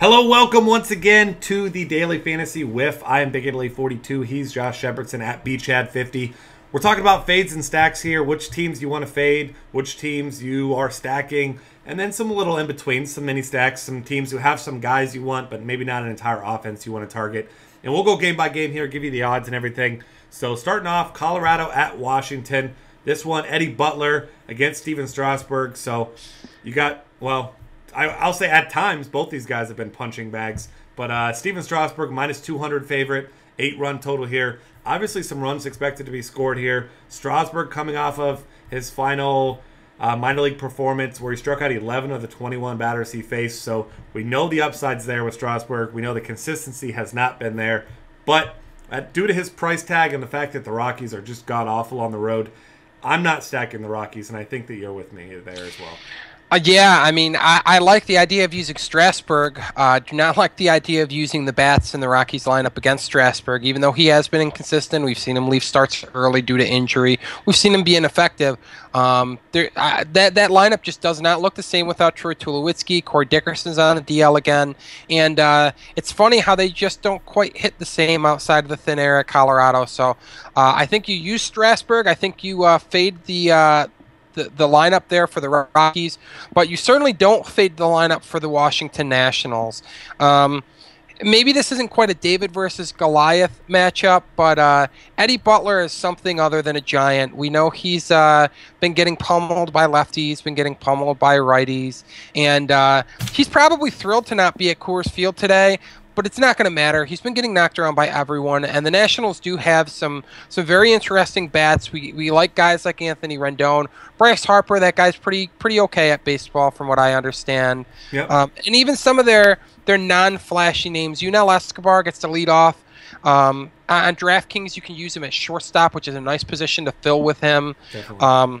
Hello, welcome once again to the Daily Fantasy Whiff. I am Big Italy 42. He's Josh Shepardson at BChad50. We're talking about fades and stacks here, which teams you want to fade, which teams you are stacking, and then some little in between, some mini stacks, some teams who have some guys you want, but maybe not an entire offense you want to target. And we'll go game by game here, give you the odds and everything. So starting off, Colorado at Washington. This one, Eddie Butler against Stephen Strasburg. So you got, well, I, will say at times both these guys have been punching bags. But uh, Stephen Strasburg minus 200 favorite, eight run total here. Obviously, some runs expected to be scored here. Strasburg coming off of his final uh, minor league performance where he struck out 11 of the 21 batters he faced. So we know the upsides there with Strasburg. We know the consistency has not been there. But uh, due to his price tag and the fact that the Rockies are just god awful on the road, I'm not stacking the Rockies, and I think that you're with me there as well. Uh, yeah, I mean, I, I, like the idea of using Strasburg. Uh, do not like the idea of using the bats in the Rockies lineup against Strasburg, even though he has been inconsistent. We've seen him leave starts early due to injury. We've seen him be ineffective. Um, there, uh, that that lineup just does not look the same without Troy Tulowitzki. Corey Dickerson's on the DL again, and uh, it's funny how they just don't quite hit the same outside of the thin air at Colorado. So uh, I think you use Strasburg. I think you uh, fade the the, the lineup there for the Rockies, but you certainly don't fade the lineup for the Washington Nationals. Um, maybe this isn't quite a David versus Goliath matchup, but uh, Eddie Butler is something other than a giant. We know he's uh, been getting pummeled by lefties, been getting pummeled by righties, and uh, he's probably thrilled to not be at Coors Field today but it's not going to matter. He's been getting knocked around by everyone, and the Nationals do have some some very interesting bats. We, we like guys like Anthony Rendon, Bryce Harper. That guy's pretty pretty okay at baseball, from what I understand. Yep. Um, and even some of their their non-flashy names. Yunel Escobar gets to lead off. Um, on DraftKings, you can use him at shortstop, which is a nice position to fill with him. Um,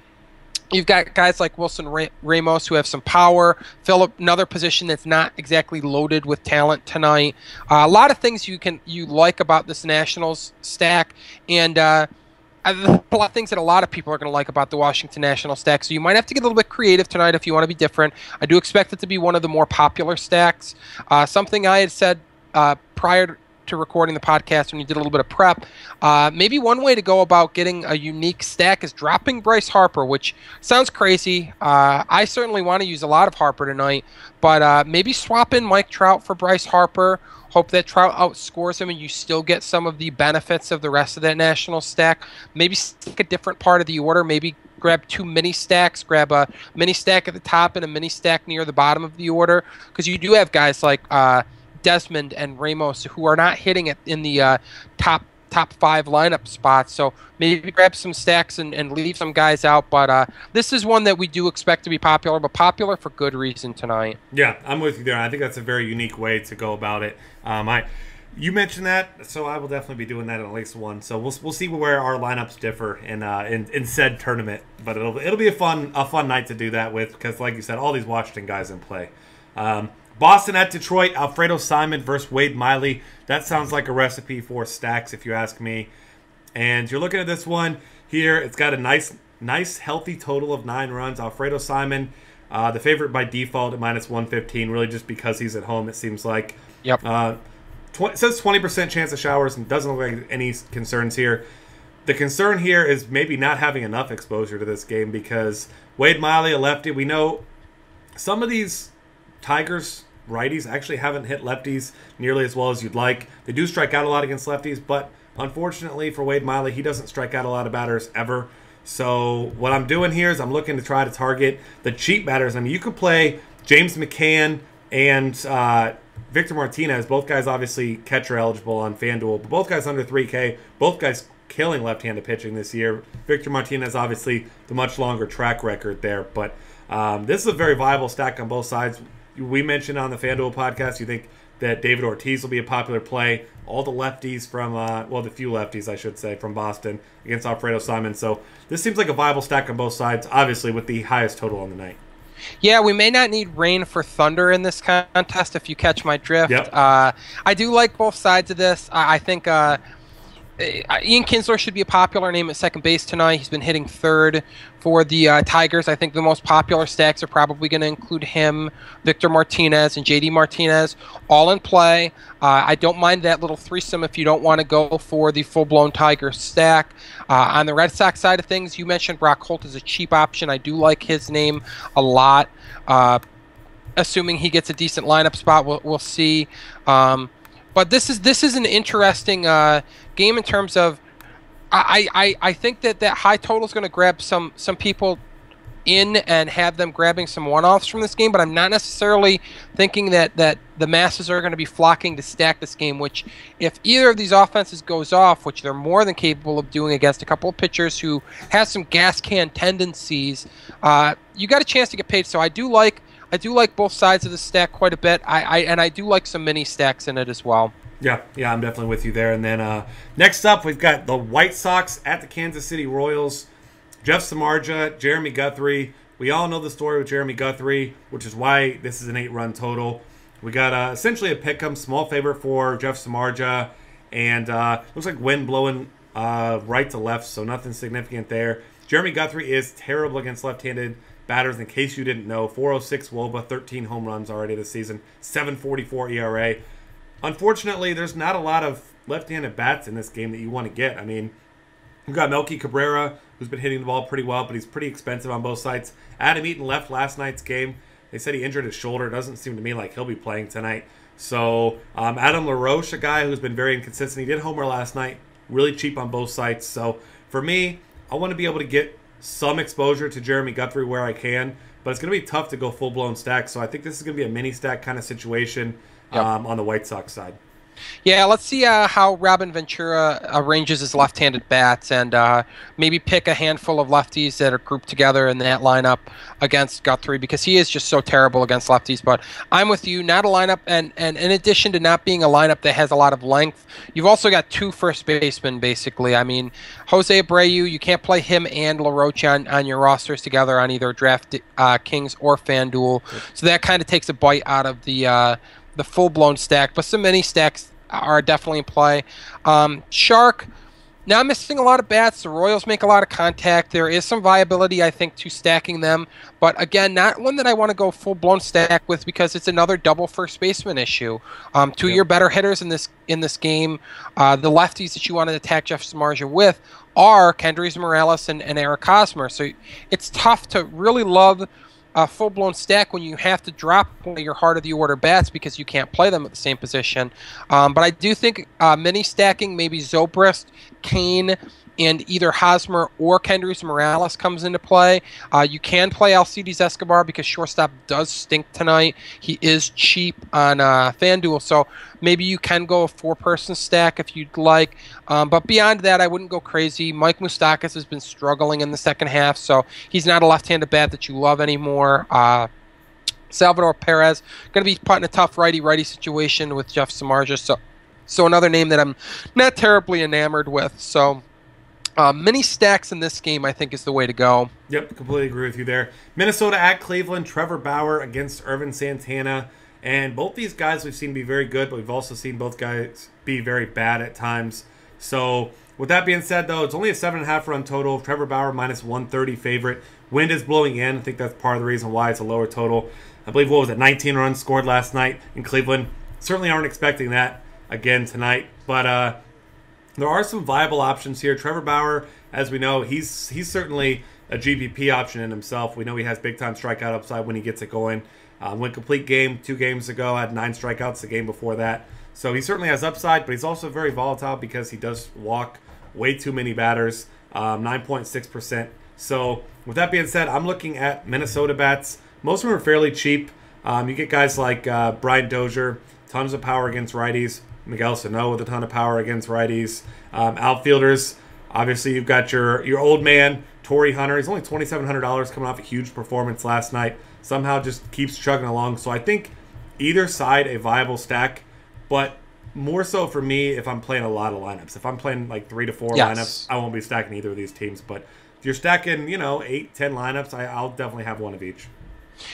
You've got guys like Wilson Ramos who have some power. Fill up another position that's not exactly loaded with talent tonight. Uh, a lot of things you can you like about this Nationals stack, and uh, a lot of things that a lot of people are going to like about the Washington Nationals stack. So you might have to get a little bit creative tonight if you want to be different. I do expect it to be one of the more popular stacks. Uh, something I had said uh, prior to recording the podcast when you did a little bit of prep. Uh, maybe one way to go about getting a unique stack is dropping Bryce Harper, which sounds crazy. Uh, I certainly want to use a lot of Harper tonight, but uh, maybe swap in Mike Trout for Bryce Harper. Hope that Trout outscores him and you still get some of the benefits of the rest of that national stack. Maybe stick a different part of the order. Maybe grab two mini stacks, grab a mini stack at the top and a mini stack near the bottom of the order because you do have guys like uh, Desmond and Ramos, who are not hitting it in the uh, top top five lineup spots. So maybe grab some stacks and, and leave some guys out. But uh, this is one that we do expect to be popular, but popular for good reason tonight. Yeah, I'm with you there. I think that's a very unique way to go about it. Um, I. You mentioned that, so I will definitely be doing that in at least one. So we'll, we'll see where our lineups differ in, uh, in in said tournament. But it'll it'll be a fun a fun night to do that with because, like you said, all these Washington guys in play. Um, Boston at Detroit, Alfredo Simon versus Wade Miley. That sounds like a recipe for stacks, if you ask me. And you're looking at this one here. It's got a nice, nice, healthy total of nine runs. Alfredo Simon, uh, the favorite by default at minus 115, really just because he's at home, it seems like. Yep. Uh, tw- says 20% chance of showers and doesn't look like any concerns here. The concern here is maybe not having enough exposure to this game because Wade Miley, a lefty, we know some of these Tigers righties actually haven't hit lefties nearly as well as you'd like. They do strike out a lot against lefties, but unfortunately for Wade Miley, he doesn't strike out a lot of batters ever. So what I'm doing here is I'm looking to try to target the cheap batters. I mean, you could play James McCann and uh, Victor Martinez. Both guys obviously catcher eligible on FanDuel, but both guys under 3K. Both guys killing left-handed pitching this year. Victor Martinez obviously the much longer track record there, but um, this is a very viable stack on both sides we mentioned on the FanDuel podcast, you think that David Ortiz will be a popular play. All the lefties from, uh, well, the few lefties, I should say, from Boston against Alfredo Simon. So this seems like a viable stack on both sides, obviously, with the highest total on the night. Yeah, we may not need rain for thunder in this contest if you catch my drift. Yep. Uh, I do like both sides of this. I, I think. Uh, uh, Ian Kinsler should be a popular name at second base tonight. He's been hitting third for the uh, Tigers. I think the most popular stacks are probably going to include him, Victor Martinez, and JD Martinez, all in play. Uh, I don't mind that little threesome if you don't want to go for the full blown Tiger stack. Uh, on the Red Sox side of things, you mentioned Brock Holt is a cheap option. I do like his name a lot. Uh, assuming he gets a decent lineup spot, we'll, we'll see. Um, but this is this is an interesting uh, game in terms of I, I, I think that that high total is going to grab some some people in and have them grabbing some one-offs from this game, but I'm not necessarily thinking that that the masses are going to be flocking to stack this game. Which, if either of these offenses goes off, which they're more than capable of doing against a couple of pitchers who has some gas can tendencies, uh, you got a chance to get paid. So I do like I do like both sides of the stack quite a bit. I, I and I do like some mini stacks in it as well. Yeah, yeah, I'm definitely with you there. And then uh, next up, we've got the White Sox at the Kansas City Royals. Jeff Samardzija, Jeremy Guthrie. We all know the story with Jeremy Guthrie, which is why this is an eight-run total. We got uh, essentially a pick 'em, small favorite for Jeff Samardzija, and uh, looks like wind blowing uh, right to left, so nothing significant there. Jeremy Guthrie is terrible against left-handed batters. In case you didn't know, 406 WOBA, 13 home runs already this season, 744 ERA. Unfortunately, there's not a lot of left-handed bats in this game that you want to get. I mean, we've got Melky Cabrera, who's been hitting the ball pretty well, but he's pretty expensive on both sides. Adam Eaton left last night's game. They said he injured his shoulder. It doesn't seem to me like he'll be playing tonight. So um, Adam LaRoche, a guy who's been very inconsistent. He did homer last night. Really cheap on both sides. So for me, I want to be able to get some exposure to Jeremy Guthrie where I can, but it's going to be tough to go full blown stack. So I think this is going to be a mini stack kind of situation yep. um, on the White Sox side. Yeah, let's see uh, how Robin Ventura arranges his left-handed bats, and uh, maybe pick a handful of lefties that are grouped together in that lineup against Guthrie because he is just so terrible against lefties. But I'm with you. Not a lineup, and and in addition to not being a lineup that has a lot of length, you've also got two first basemen basically. I mean, Jose Abreu, you can't play him and LaRoche on, on your rosters together on either Draft uh, Kings or FanDuel, so that kind of takes a bite out of the uh, the full blown stack, but some mini stacks are definitely in play. Um, Shark, now missing a lot of bats. The Royals make a lot of contact. There is some viability, I think, to stacking them, but again, not one that I want to go full blown stack with because it's another double first baseman issue. Um, two yep. your better hitters in this in this game, uh, the lefties that you want to attack Jeff Samardzija with are Kendrys Morales and, and Eric Hosmer. So it's tough to really love a full blown stack when you have to drop your heart of the order bats because you can't play them at the same position. Um, but I do think uh, mini stacking, maybe Zobrist, Cain, and either Hosmer or Kendrys Morales comes into play. Uh, you can play Alcides Escobar because shortstop does stink tonight. He is cheap on uh, FanDuel, so maybe you can go a four-person stack if you'd like. Um, but beyond that, I wouldn't go crazy. Mike Moustakas has been struggling in the second half, so he's not a left-handed bat that you love anymore. Uh, Salvador Perez going to be put in a tough righty-righty situation with Jeff Samardzija, so so another name that I'm not terribly enamored with. So uh, many stacks in this game, I think, is the way to go. Yep, completely agree with you there. Minnesota at Cleveland, Trevor Bauer against Ervin Santana. And both these guys we've seen be very good, but we've also seen both guys be very bad at times. So, with that being said, though, it's only a 7.5 run total. Trevor Bauer minus 130 favorite. Wind is blowing in. I think that's part of the reason why it's a lower total. I believe, what was it, 19 runs scored last night in Cleveland. Certainly aren't expecting that again tonight. But, uh, there are some viable options here. Trevor Bauer, as we know, he's he's certainly a GPP option in himself. We know he has big time strikeout upside when he gets it going. Uh, went complete game two games ago, had nine strikeouts the game before that. So he certainly has upside, but he's also very volatile because he does walk way too many batters, um, 9.6%. So with that being said, I'm looking at Minnesota bats. Most of them are fairly cheap. Um, you get guys like uh, Brian Dozier, tons of power against righties. Miguel Sano with a ton of power against righties. Um, outfielders, obviously you've got your your old man Torii Hunter. He's only twenty seven hundred dollars coming off a huge performance last night. Somehow just keeps chugging along. So I think either side a viable stack, but more so for me if I'm playing a lot of lineups. If I'm playing like three to four yes. lineups, I won't be stacking either of these teams. But if you're stacking, you know, eight, ten lineups, I, I'll definitely have one of each.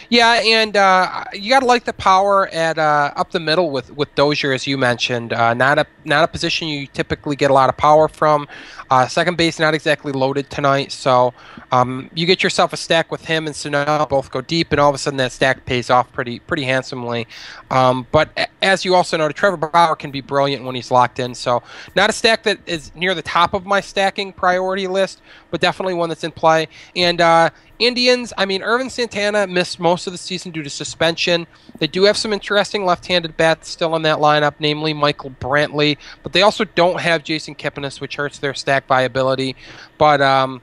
Yeah, and uh, you got to like the power at uh, up the middle with with Dozier, as you mentioned. Uh, not a not a position you typically get a lot of power from. Uh, second base not exactly loaded tonight, so um, you get yourself a stack with him and Sano both go deep, and all of a sudden that stack pays off pretty pretty handsomely. Um, but as you also know, Trevor Bauer can be brilliant when he's locked in. So not a stack that is near the top of my stacking priority list, but definitely one that's in play. And uh, Indians, I mean, Ervin Santana missed most of the season due to suspension. They do have some interesting left-handed bats still in that lineup, namely Michael Brantley, but they also don't have Jason Kipnis, which hurts their stack viability. But um,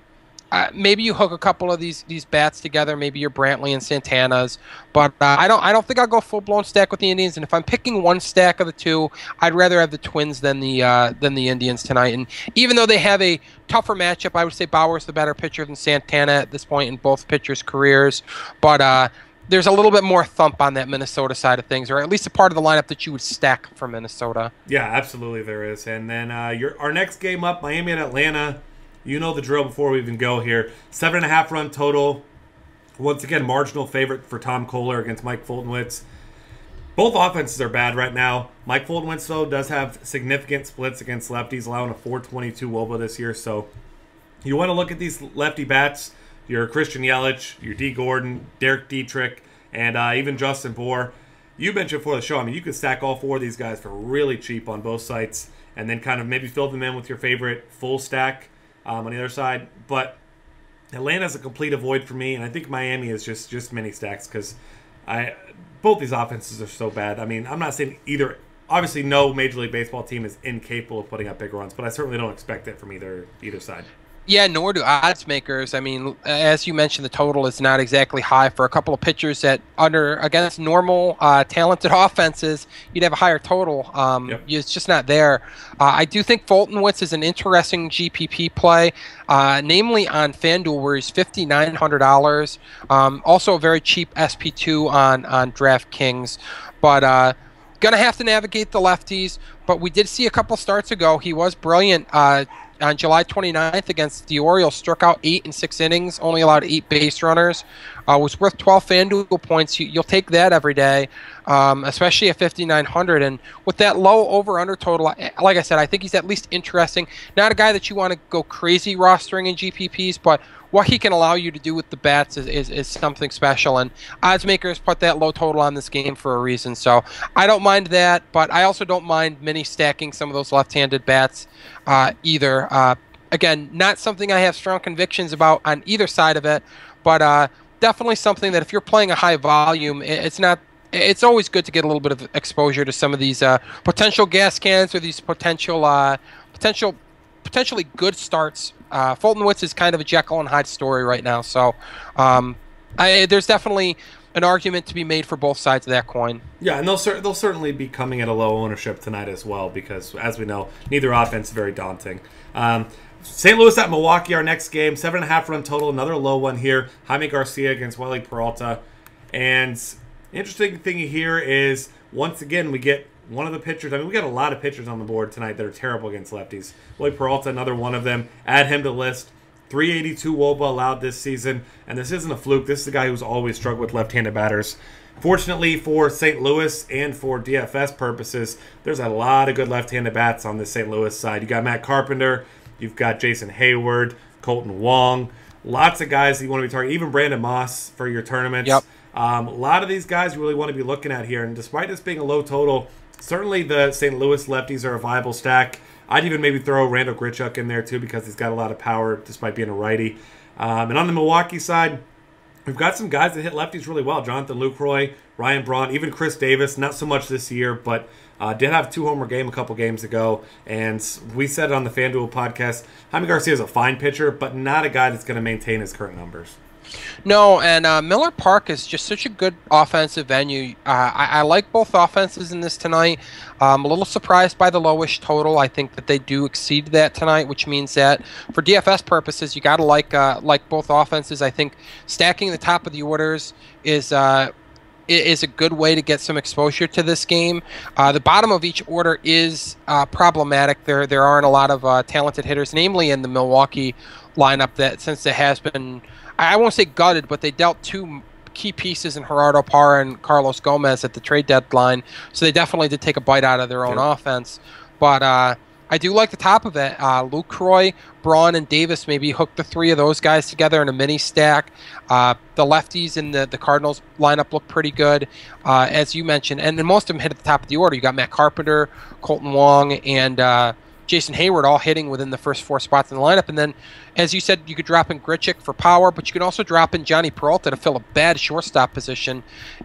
maybe you hook a couple of these these bats together. Maybe your Brantley and Santana's, but uh, I don't I don't think I'll go full blown stack with the Indians. And if I'm picking one stack of the two, I'd rather have the Twins than the uh, than the Indians tonight. And even though they have a tougher matchup, I would say Bauer's the better pitcher than Santana at this point in both pitchers' careers. But uh, there's a little bit more thump on that Minnesota side of things, or at least a part of the lineup that you would stack for Minnesota. Yeah, absolutely there is. And then uh, your our next game up, Miami and Atlanta. You know the drill before we even go here. Seven and a half run total. Once again, marginal favorite for Tom Koehler against Mike Foltynewicz. Both offenses are bad right now. Mike Foltynewicz, though, does have significant splits against lefties, allowing a 422 Woba this year. So you want to look at these lefty bats. Your Christian Yelich, your Dee Gordon, Derek Dietrich, and uh, even Justin Bour. You mentioned before the show, I mean, you could stack all four of these guys for really cheap on both sites and then kind of maybe fill them in with your favorite full stack um, on the other side. But Atlanta's a complete avoid for me, and I think Miami is just just mini stacks because I both these offenses are so bad. I mean, I'm not saying either. Obviously, no Major League Baseball team is incapable of putting up big runs, but I certainly don't expect it from either either side. Yeah, nor do odds makers. I mean, as you mentioned, the total is not exactly high for a couple of pitchers that under against normal uh, talented offenses, you'd have a higher total. Um, yep. It's just not there. Uh, I do think Foltynewicz is an interesting GPP play, uh, namely on FanDuel where he's fifty nine hundred dollars. Um, also a very cheap SP two on on DraftKings, but. Uh, gonna have to navigate the lefties, but we did see a couple starts ago. He was brilliant. Uh, on July 29th against the Orioles, struck out eight in six innings, only allowed eight base runners. Uh, was worth 12 FanDuel points. You, will take that every day, um, especially at 5,900. And with that low over/under total, like I said, I think he's at least interesting. Not a guy that you want to go crazy rostering in GPPs, but what he can allow you to do with the bats is, is, is, something special. And odds makers put that low total on this game for a reason. So I don't mind that, but I also don't mind mini stacking some of those left handed bats uh, either. Uh, again, not something I have strong convictions about on either side of it, but uh, definitely something that if you're playing a high volume, it's not it's always good to get a little bit of exposure to some of these uh, potential gas cans or these potential uh, potential potentially good starts. Uh, Foltynewicz is kind of a Jekyll and Hyde story right now, so um, I, there's definitely an argument to be made for both sides of that coin. Yeah, and they'll cer- they'll certainly be coming at a low ownership tonight as well because, as we know, neither offense is very daunting. Um, St. Louis at Milwaukee, our next game, seven and a half run total, another low one here. Jaime Garcia against Wily Peralta, and interesting thing here is once again we get one of the pitchers. I mean, we got a lot of pitchers on the board tonight that are terrible against lefties. Wily Peralta, another one of them. Add him to the list. 382 Woba allowed this season, and this isn't a fluke. This is a guy who's always struggled with left-handed batters. Fortunately for St. Louis and for DFS purposes, there's a lot of good left-handed bats on the St. Louis side. You got Matt Carpenter, you've got Jason Heyward, Kolten Wong, lots of guys that you want to be targeting. Even Brandon Moss for your tournaments. Yep. Um, a lot of these guys you really want to be looking at here, and despite this being a low total, certainly the St. Louis lefties are a viable stack. I'd even maybe throw Randall Grichuk in there too because he's got a lot of power despite being a righty. Um, and on the Milwaukee side, we've got some guys that hit lefties really well. Jonathan Lucroy, Ryan Braun, even Khris Davis. Not so much this year, but uh, did have two homer game a couple games ago. And we said on the FanDuel podcast, Jaime Garcia is a fine pitcher, but not a guy that's going to maintain his current numbers. No, and uh, Miller Park is just such a good offensive venue. Uh, I, I, like both offenses in this tonight. I'm a little surprised by the lowish total. I think that they do exceed that tonight, which means that for DFS purposes, you got to like uh, like both offenses. I think stacking the top of the orders is uh, is a good way to get some exposure to this game. Uh, the bottom of each order is uh, problematic. There there aren't a lot of uh, talented hitters, namely in the Milwaukee lineup. That since it has been I won't say gutted, but they dealt two key pieces in Gerardo Parra and Carlos Gomez at the trade deadline, so they definitely did take a bite out of their own offense. But uh, I do like the top of it. Uh, Lucroy, Braun, and Davis maybe hook the three of those guys together in a mini stack. Uh, the lefties in the, the Cardinals lineup look pretty good, uh, as you mentioned, and then most of them hit at the top of the order. You got Matt Carpenter, Kolten Wong, and uh, Jason Heyward all hitting within the first four spots in the lineup. And then, as you said, you could drop in Grichuk for power, but you can also drop in Jhonny Peralta to fill a bad shortstop position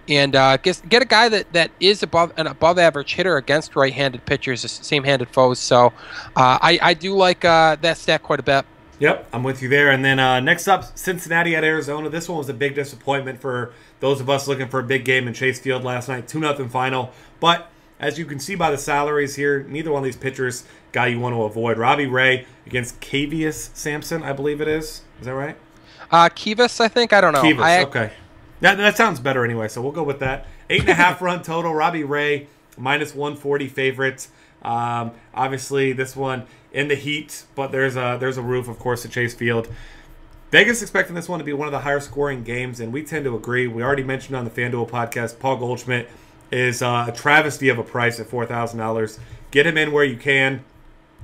and uh, get, get a guy that, that is above an above average hitter against right handed pitchers, same handed foes. So uh, I, I do like uh, that stat quite a bit. Yep, I'm with you there. And then uh, next up, Cincinnati at Arizona. This one was a big disappointment for those of us looking for a big game in Chase Field last night. 2 0 final. But as you can see by the salaries here, neither one of these pitchers guy you want to avoid. Robbie Ray against Cavius Sampson, I believe it is. Is that right? Uh, Kivas, I think. I don't know. Kivas, I, okay. That, that sounds better anyway, so we'll go with that. Eight and a half run total. Robbie Ray, minus 140 favorites. Um, obviously, this one in the heat, but there's a there's a roof, of course, at Chase Field. Vegas expecting this one to be one of the higher scoring games, and we tend to agree. We already mentioned on the FanDuel podcast, Paul Goldschmidt is uh, a travesty of a price at four thousand dollars. Get him in where you can.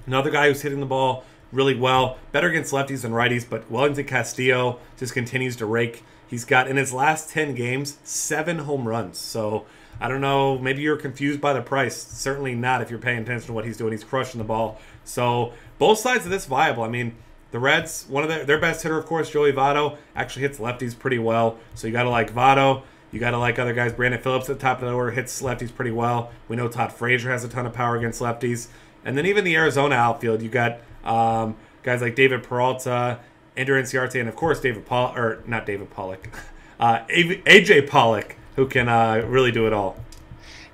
Another guy who's hitting the ball really well, better against lefties than righties, but Wellington Castillo just continues to rake. He's got in his last ten games seven home runs. So I don't know. Maybe you're confused by the price. Certainly not if you're paying attention to what he's doing. He's crushing the ball. So both sides of this viable. I mean. The Reds, one of their, their best hitter, of course, Joey Votto, actually hits lefties pretty well. So you got to like Votto. You got to like other guys. Brandon Phillips at the top of the order hits lefties pretty well. We know Todd Frazier has a ton of power against lefties. And then even the Arizona outfield, you got um, guys like David Peralta, Ender Inciarte, and of course David Paul or not David Pollock, uh, AJ Pollock, who can uh, really do it all.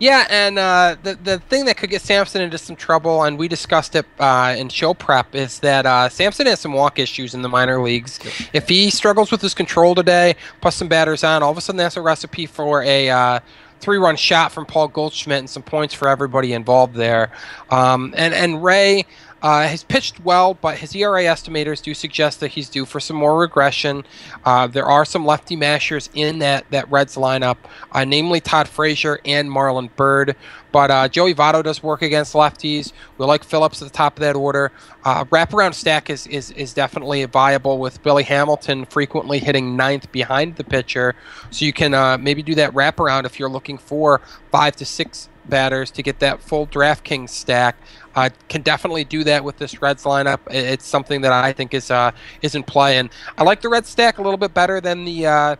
Yeah, and uh, the the thing that could get Sampson into some trouble, and we discussed it uh, in show prep, is that uh, Sampson has some walk issues in the minor leagues. Yep. If he struggles with his control today, plus some batters on, all of a sudden that's a recipe for a uh, three-run shot from Paul Goldschmidt and some points for everybody involved there. Um, and and Ray. Uh, has pitched well, but his ERA estimators do suggest that he's due for some more regression. Uh, there are some lefty mashers in that, that Reds lineup, uh, namely Todd Frazier and Marlon Byrd. But uh, Joey Votto does work against lefties. We like Phillips at the top of that order. Uh, wraparound stack is, is, is definitely viable with Billy Hamilton frequently hitting ninth behind the pitcher. So you can uh, maybe do that wraparound if you're looking for five to six batters to get that full DraftKings stack. Uh, can definitely do that with this Reds lineup. It's something that I think is uh, is in play, and I like the Reds stack a little bit better than the uh,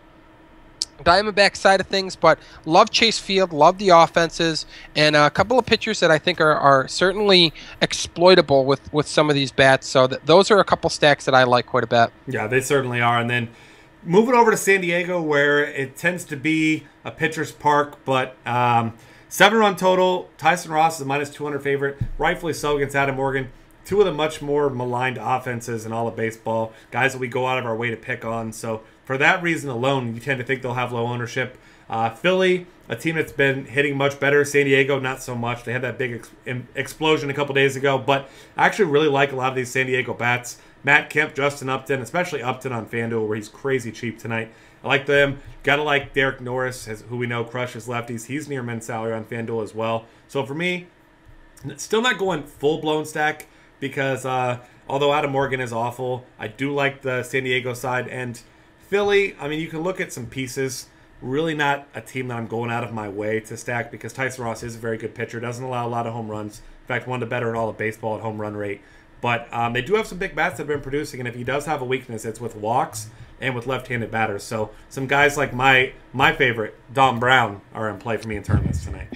Diamondback side of things. But love Chase Field, love the offenses, and a couple of pitchers that I think are, are certainly exploitable with with some of these bats. So th- those are a couple stacks that I like quite a bit. Yeah, they certainly are, and then. Moving over to San Diego, where it tends to be a pitcher's park, but um, Seven run total. Tyson Ross is a minus 200 favorite, rightfully so against Adam Morgan. Two of the much more maligned offenses in all of baseball, guys that we go out of our way to pick on. So for that reason alone, you tend to think they'll have low ownership. Uh, Philly, a team that's been hitting much better. San Diego, not so much. They had that big ex- explosion a couple days ago, but I actually really like a lot of these San Diego bats. Matt Kemp, Justin Upton, especially Upton on FanDuel, where he's crazy cheap tonight. I like them. Gotta like Derek Norris, who we know crushes lefties. He's near min salary on FanDuel as well. So for me, still not going full blown stack because uh, although Adam Morgan is awful, I do like the San Diego side and Philly. I mean, you can look at some pieces. Really not a team that I'm going out of my way to stack because Tyson Ross is a very good pitcher. Doesn't allow a lot of home runs. In fact, one of the better in all of baseball at home run rate. But um, they do have some big bats that have been producing, and if he does have a weakness, it's with walks and with left-handed batters. So some guys like my my favorite Dom Brown are in play for me in tournaments tonight.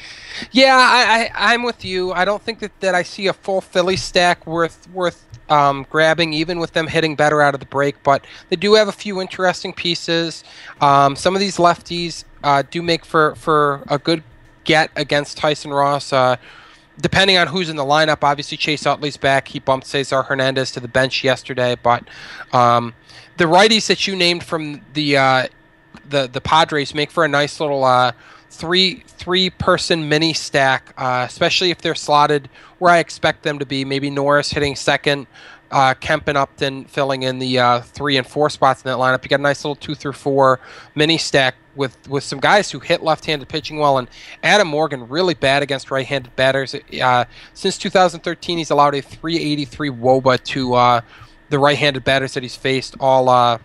Yeah, I, I am with you. I don't think that, that I see a full Philly stack worth worth um, grabbing, even with them hitting better out of the break. But they do have a few interesting pieces. Um, some of these lefties uh, do make for for a good get against Tyson Ross. Uh, depending on who's in the lineup, obviously Chase Utley's back. He bumped Cesar Hernandez to the bench yesterday, but um, the righties that you named from the uh, the the Padres make for a nice little uh, three three person mini stack, uh, especially if they're slotted where I expect them to be. Maybe Norris hitting second, uh, Kemp and Upton filling in the uh, three and four spots in that lineup. You got a nice little two through four mini stack with with some guys who hit left-handed pitching well, and Adam Morgan really bad against right-handed batters. Uh, since 2013, he's allowed a 383 WOBA to uh, the right-handed batters that he's faced. All, uh,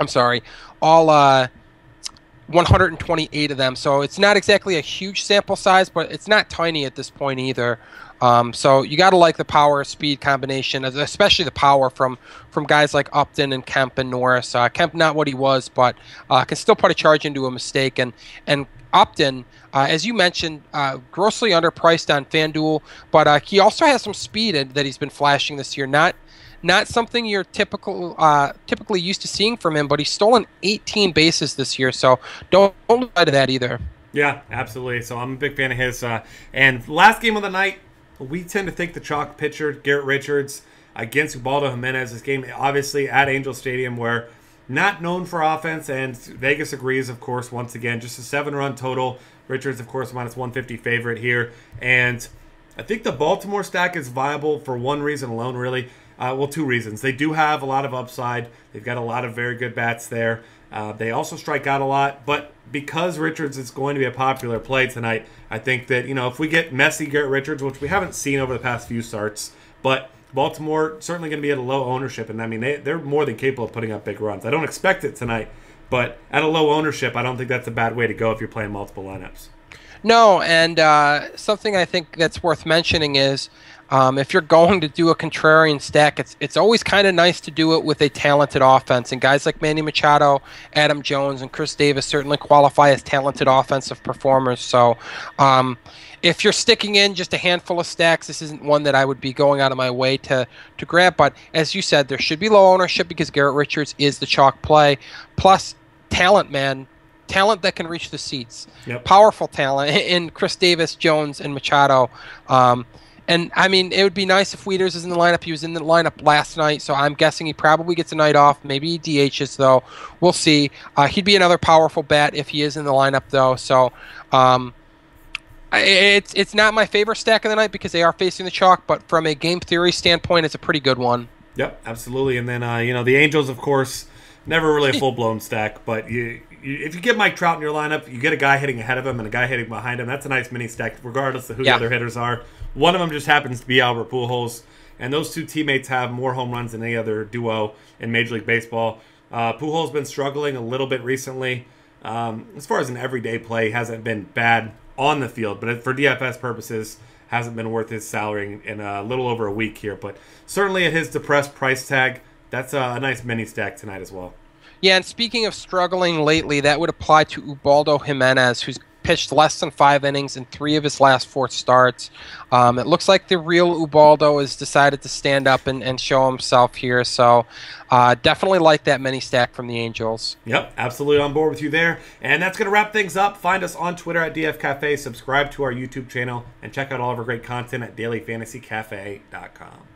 I'm sorry, all uh, 128 of them. So it's not exactly a huge sample size, but it's not tiny at this point either. Um, so you got to like the power speed combination, especially the power from from guys like Upton and Kemp and Norris. Uh, Kemp not what he was, but uh, can still put a charge into a mistake. And and Upton, uh, as you mentioned, uh, grossly underpriced on FanDuel, but uh, he also has some speed that he's been flashing this year. Not not something you're typical uh, typically used to seeing from him, but he's stolen 18 bases this year, so don't don't sight of that either. Yeah, absolutely. So I'm a big fan of his. And last game of the night, we tend to think the chalk pitcher, Garrett Richards, against Ubaldo Jimenez. This game, obviously, at Angel Stadium, where not known for offense, and Vegas agrees, of course, once again. Just a seven run total. Richards, of course, minus 150 favorite here. And I think the Baltimore stack is viable for one reason alone, really. Uh, well, two reasons. They do have a lot of upside. They've got a lot of very good bats there. Uh, they also strike out a lot, but because Richards is going to be a popular play tonight, I think that you know if we get messy Garrett Richards, which we haven't seen over the past few starts, but Baltimore certainly going to be at a low ownership, and I mean they they're more than capable of putting up big runs. I don't expect it tonight, but at a low ownership, I don't think that's a bad way to go if you're playing multiple lineups. No, and uh, something I think that's worth mentioning is um, if you're going to do a contrarian stack, it's it's always kind of nice to do it with a talented offense. And guys like Manny Machado, Adam Jones, and Chris Davis certainly qualify as talented offensive performers. So, um, if you're sticking in just a handful of stacks, this isn't one that I would be going out of my way to to grab. But as you said, there should be low ownership because Garrett Richards is the chalk play. Plus, talent, man talent that can reach the seats. Yep. Powerful talent in Chris Davis, Jones, and Machado. Um, and I mean, it would be nice if Wieters is in the lineup. He was in the lineup last night, so I'm guessing he probably gets a night off. Maybe he DHs though. We'll see. Uh, he'd be another powerful bat if he is in the lineup though. So. Um, it's it's not my favorite stack of the night because they are facing the chalk, but from a game theory standpoint, it's a pretty good one. Yep, absolutely. And then uh, you know the Angels, of course, never really a full blown stack, but you, if you get Mike Trout in your lineup, you get a guy hitting ahead of him and a guy hitting behind him. That's a nice mini stack, regardless of who yeah. the other hitters are. One of them just happens to be Albert Pujols, and those two teammates have more home runs than any other duo in Major League Baseball. Uh, Pujols been struggling a little bit recently. Um, as far as an everyday play, hasn't been bad on the field, but for DFS purposes, hasn't been worth his salary in a little over a week here. But certainly at his depressed price tag, that's a nice mini stack tonight as well. Yeah, and speaking of struggling lately, that would apply to Ubaldo Jimenez, who's pitched less than five innings in three of his last four starts. Um, it looks like the real Ubaldo has decided to stand up and, and show himself here. So uh, definitely like that mini stack from the Angels. Yep, absolutely on board with you there. And that's going to wrap things up. Find us on Twitter at DF Cafe, subscribe to our YouTube channel, and check out all of our great content at dailyfantasycafe.com.